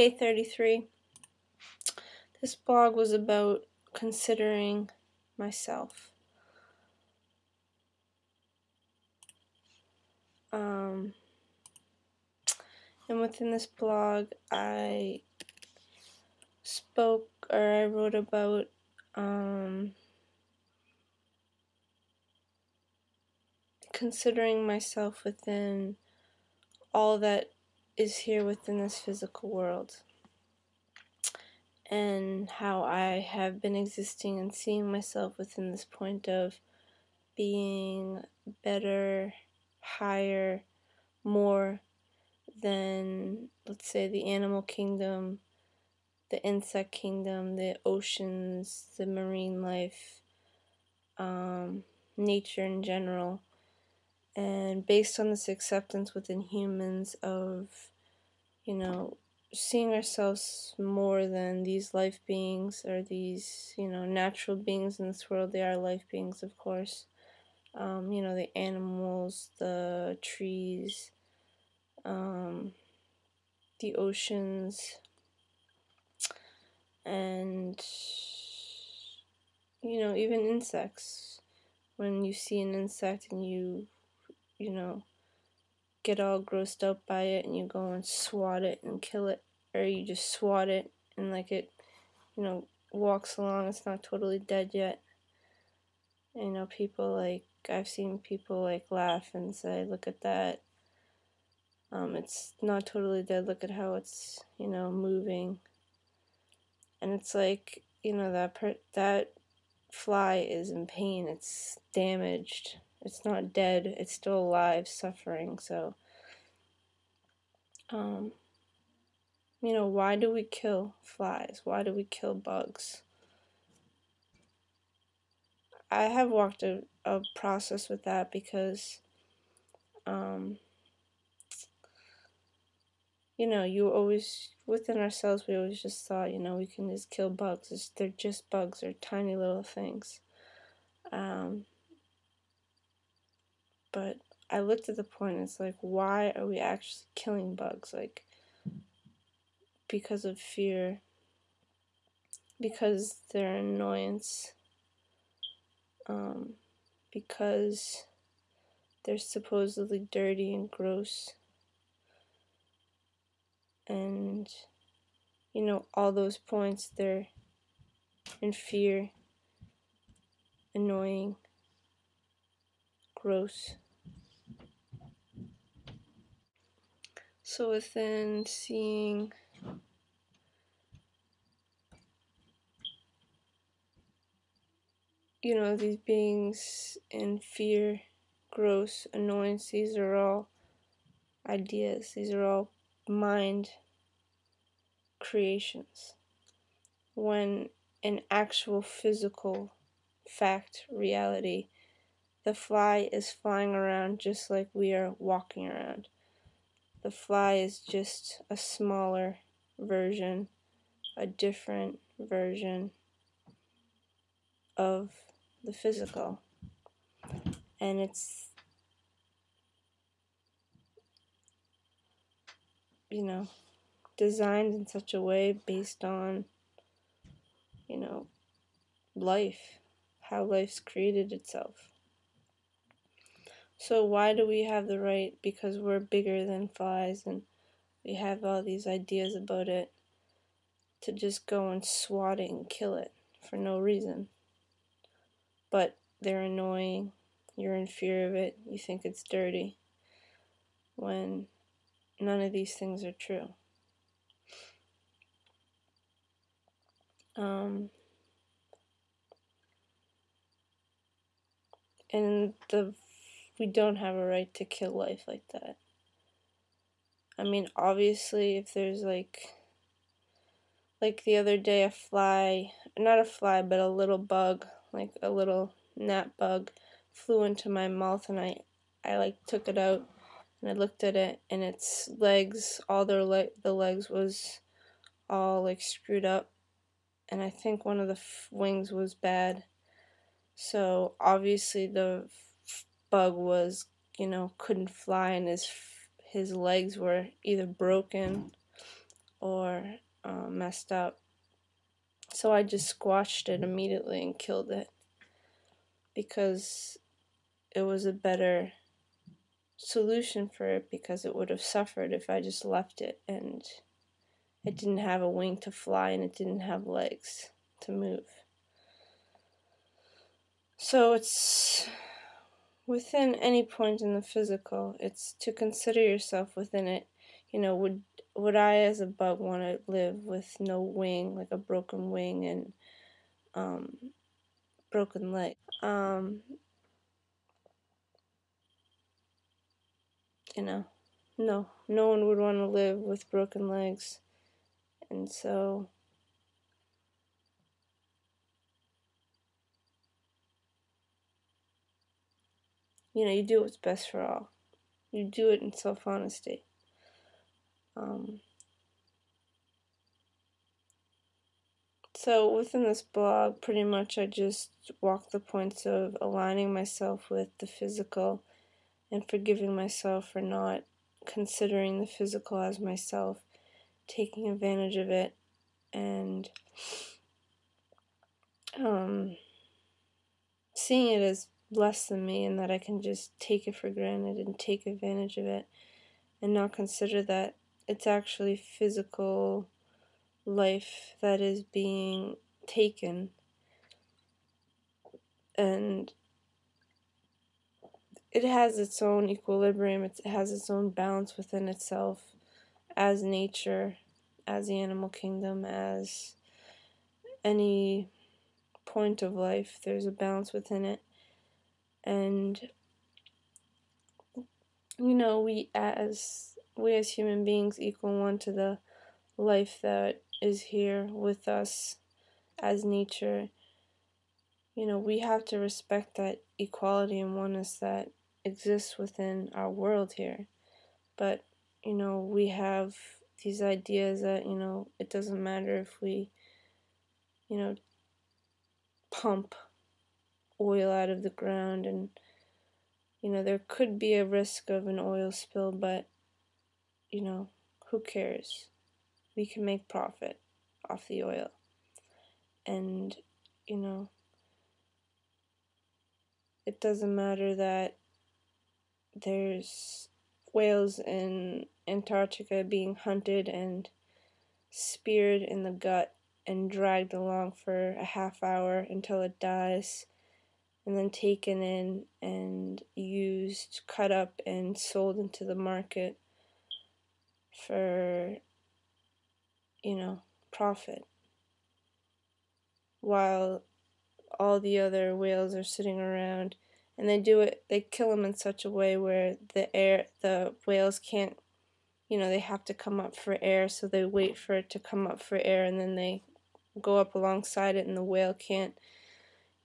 day 33. This blog was about considering myself. Um, and within this blog, I spoke or I wrote about um, considering myself within all that is here within this physical world and how I have been existing and seeing myself within this point of being better, higher, more than, let's say, the animal kingdom, the insect kingdom, the oceans, the marine life, um, nature in general. And based on this acceptance within humans of, you know, seeing ourselves more than these life beings or these, you know, natural beings in this world, they are life beings, of course. Um, you know, the animals, the trees, um, the oceans, and, you know, even insects. When you see an insect and you you know, get all grossed out by it and you go and swat it and kill it, or you just swat it and like it, you know, walks along, it's not totally dead yet. You know, people like, I've seen people like laugh and say, look at that. Um, it's not totally dead, look at how it's, you know, moving. And it's like, you know, that per- that fly is in pain, it's damaged it's not dead, it's still alive, suffering. So, um, you know, why do we kill flies? Why do we kill bugs? I have walked a, a process with that because, um, you know, you always, within ourselves, we always just thought, you know, we can just kill bugs. It's, they're just bugs, they're tiny little things. Um, but I looked at the point it's like, why are we actually killing bugs? Like, because of fear, because they're annoyance, um, because they're supposedly dirty and gross. And, you know, all those points, they're in fear, annoying, gross. So within seeing you know these beings in fear, gross, annoyance, these are all ideas. These are all mind creations. When in actual physical fact reality the fly is flying around just like we are walking around. The fly is just a smaller version, a different version of the physical. And it's, you know, designed in such a way based on, you know, life, how life's created itself. So why do we have the right? Because we're bigger than flies and we have all these ideas about it to just go and swat it and kill it for no reason. But they're annoying, you're in fear of it, you think it's dirty, when none of these things are true. Um, and the we don't have a right to kill life like that. I mean, obviously, if there's like, like the other day, a fly, not a fly, but a little bug, like a little gnat bug, flew into my mouth, and I, I like took it out, and I looked at it, and its legs, all their le- the legs was all like screwed up, and I think one of the f- wings was bad. So obviously the bug was, you know, couldn't fly and his his legs were either broken or uh, messed up. So I just squashed it immediately and killed it because it was a better solution for it because it would have suffered if I just left it and it didn't have a wing to fly and it didn't have legs to move. So it's within any point in the physical, it's to consider yourself within it. You know, would would I as a bug want to live with no wing, like a broken wing and um, broken leg? Um, you know, no, no one would want to live with broken legs. And so you know, you do what's best for all. You do it in self honesty. Um, so within this blog, pretty much I just walk the points of aligning myself with the physical and forgiving myself for not considering the physical as myself, taking advantage of it, and um, seeing it as less than me and that I can just take it for granted and take advantage of it and not consider that it's actually physical life that is being taken. And it has its own equilibrium. It has its own balance within itself as nature as the animal kingdom as any point of life. There's a balance within it and you know we as we as human beings equal one to the life that is here with us as nature. You know we have to respect that equality and oneness that exists within our world here. But you know we have these ideas that you know it doesn't matter if we you know pump oil out of the ground and you know there could be a risk of an oil spill but you know who cares? We can make profit off the oil. And you know it doesn't matter that there's whales in Antarctica being hunted and speared in the gut and dragged along for a half hour until it dies and then taken in and used, cut up, and sold into the market for, you know, profit. While all the other whales are sitting around and they do it they kill them in such a way where the air the whales can't you know they have to come up for air so they wait for it to come up for air and then they go up alongside it and the whale can't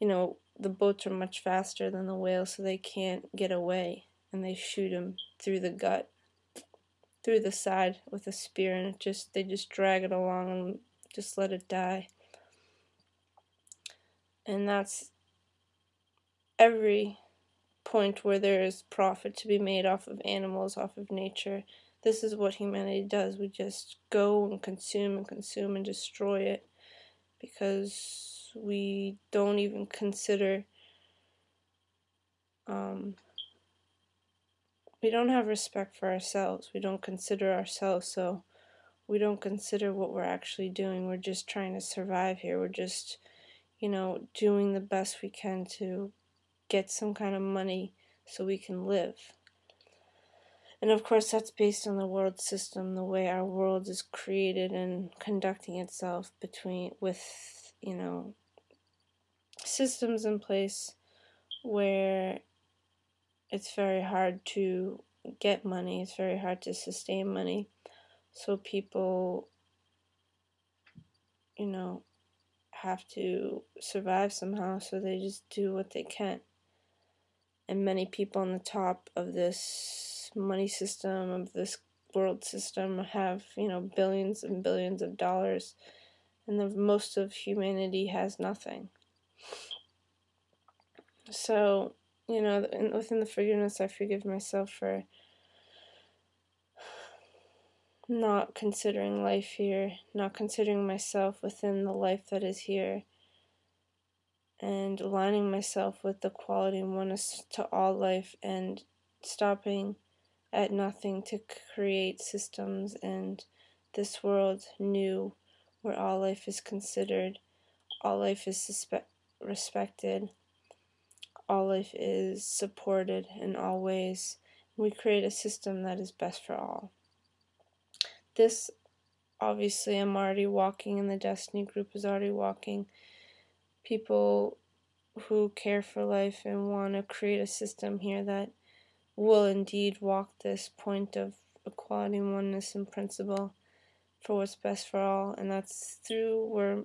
you know the boats are much faster than the whales, so they can't get away, and they shoot him through the gut, through the side with a spear, and just they just drag it along and just let it die. And that's every point where there is profit to be made off of animals, off of nature. This is what humanity does. We just go and consume and consume and destroy it because we don't even consider um, we don't have respect for ourselves. We don't consider ourselves, so we don't consider what we're actually doing. We're just trying to survive here. We're just, you know, doing the best we can to get some kind of money so we can live. And of course, that's based on the world system, the way our world is created and conducting itself between with, you know, systems in place where it's very hard to get money, it's very hard to sustain money. So people, you know, have to survive somehow, so they just do what they can. And many people on the top of this money system, of this world system, have, you know, billions and billions of dollars, and the most of humanity has nothing. So, you know, within the forgiveness, I forgive myself for not considering life here, not considering myself within the life that is here, and aligning myself with the quality and oneness to all life and stopping at nothing to create systems and this world new where all life is considered, all life is suspe- respected, all life is supported in all ways. We create a system that is best for all. This, obviously, I'm already walking, and the Desteni group is already walking. People who care for life and want to create a system here that will indeed walk this point of equality, and oneness, and principle for what's best for all, and that's through we're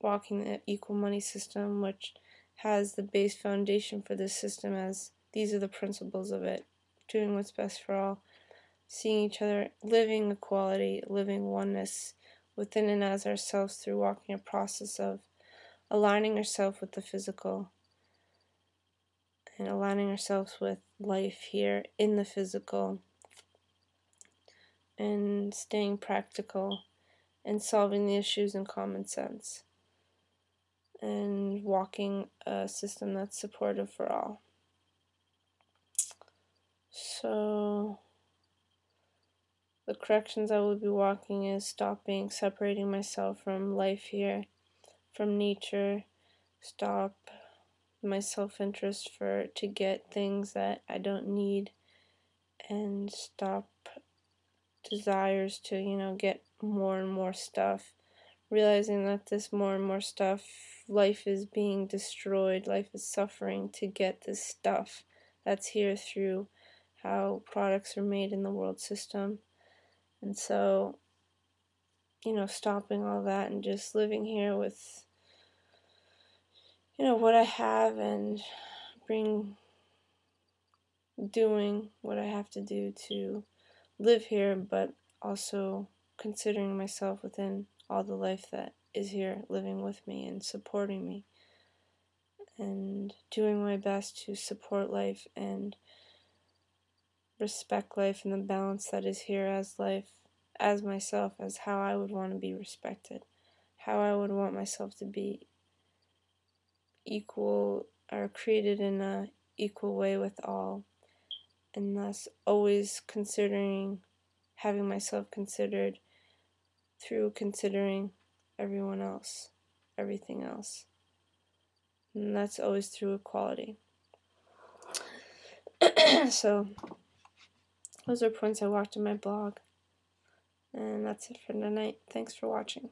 walking the equal money system, which has the base foundation for this system as these are the principles of it doing what's best for all, seeing each other, living equality, living oneness within and as ourselves through walking a process of aligning ourselves with the physical and aligning ourselves with life here in the physical and staying practical and solving the issues in common sense and walking a system that's supportive for all. So, the corrections I will be walking is stopping, separating myself from life here, from nature, stop my self interest for to get things that I don't need, and stop desires to, you know, get more and more stuff. Realizing that this more and more stuff, life is being destroyed, life is suffering to get this stuff that's here through how products are made in the world system. And so, you know, stopping all that and just living here with, you know, what I have and bring doing what I have to do to live here, but also considering myself within all the life that is here living with me and supporting me and doing my best to support life and respect life and the balance that is here as life, as myself, as how I would want to be respected, how I would want myself to be equal or created in a equal way with all, and thus always considering having myself considered through considering everyone else, everything else. And that's always through equality. so, those are points I walked in my blog. And that's it for tonight. Thanks for watching.